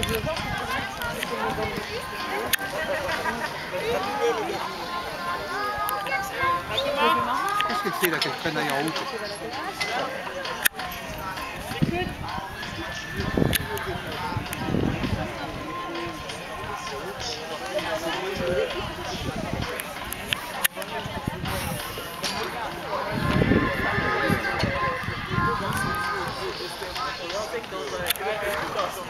Qu'est-ce que c'est là qu'elle traîne en route Deux fois.